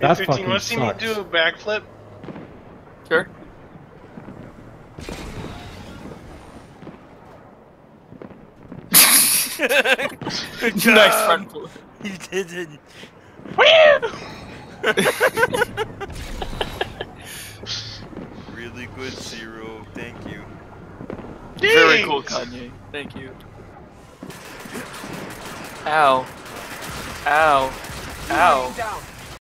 That 15, fucking wanna see me sucks. do a backflip? Sure. Good nice front flip. You did it. really good, Zero. Thank you. Very cool, Kanye. Thank you. Ow. Ow. Ow.